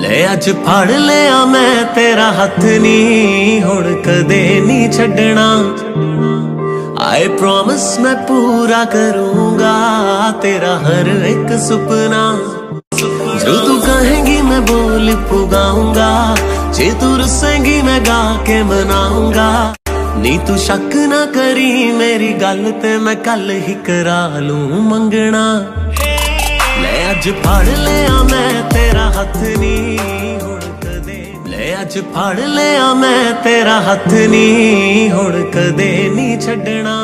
ਲੈ ਅੱਜ ਫੜ ਲਿਆ ਮੈਂ ਤੇਰਾ ਹੱਥ ਨਹੀਂ ਹੁਣ ਕਦੇ ਨਹੀਂ ਛੱਡਣਾ ਆਈ ਪ੍ਰੋਮਿਸ ਮੈਂ ਪੂਰਾ ਕਰੂੰਗਾ ਤੇਰਾ ਹਰ ਇੱਕ ਸੁਪਨਾ ਜੋ ਤੂੰ ਕਹੇਂਗੀ ਮੈਂ ਬੋਲ ਪੁਗਾਉਂਗਾ ਜੇ ਤੂੰ ਰੁੱਸੇਂਗੀ ਮੈਂ ਗਾ ਕੇ ਮਨਾਉਂਗਾ ਨੀ ਤੂੰ ਸ਼ੱਕ ਨਾ ਕਰੀ ਮੇਰੀ ਗੱਲ ਤੇ ਮੈਂ ਕੱਲ ਹੀ ਕਰਾ ਲੂੰ ਮੰਗਣਾ ਲੈ ਅੱਜ ਫੜ ਲਿਆ ਮੈਂ ਤੇਰਾ ਹੱਥ ਨਹੀਂ ਹੁਣ ਕਦੇ ਲੈ ਅੱਜ ਫੜ ਲਿਆ ਮੈਂ ਤੇਰਾ ਹੱਥ ਨਹੀਂ ਹੁਣ ਕਦੇ ਨਹੀਂ ਛੱਡਣਾ।